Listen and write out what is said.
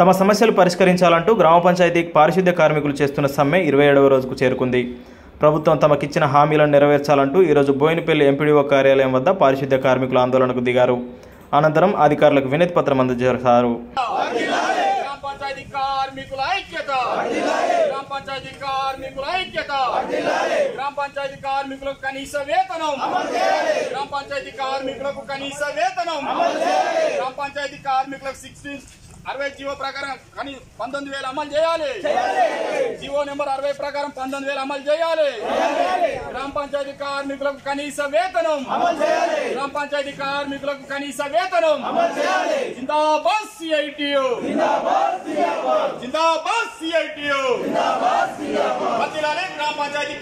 తమ సమస్యలు పరిష్కరించాలంటూ గ్రామ పంచాయతీ పారిశుద్ధ్య కార్మికులు చేస్తున్న సమ్మె ఇరవై ఏడవ రోజుకు చేరుకుంది. ప్రభుత్వం తమకిచ్చిన హామీలను నెరవేర్చాలంటూ ఈరోజు బోయినపల్లి ఎంపీడీఓ కార్యాలయం వద్ద పారిశుద్ధ్య కార్మికులు ఆందోళనకు దిగారు. అనంతరం అధికారులకు వినతి పత్రం అందజేశారు. కనీస వేతనం. గ్రామ పంచాయతీ కార్మికులకు కనీస వేతనం. గ్రామ పంచాయతీ కార్మికులకు సిక్స్టీన్ అరవై జీవో ప్రకారం కానీ పంతొమ్మిది వేలు అమలు చేయాలి. జీవో నెంబర్ అరవై ప్రకారం పంతొమ్మిది వేలు అమలు చేయాలి. గ్రామ పంచాయతీ కార్మికులకు కనీస వేతనం. గ్రామ పంచాయతీ కార్మికులకు కనీస వేతనం. జిందాబాద్ సిఐటియు. జిందాబాద్ సిఐటియు. గ్రామ పంచాయతీ